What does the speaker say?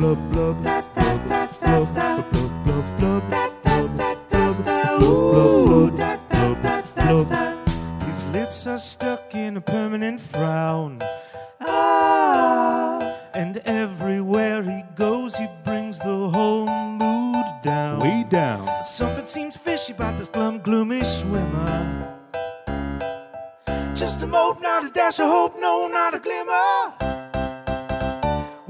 blub blub da da da da da blub blub blub da da da da da da da da da da His lips are stuck in a permanent frown. Ah, and everywhere he goes, he brings the whole mood down. Way down. Something seems fishy about this glum, gloomy swimmer. Just a mope, not a dash of hope, no, not a glimmer.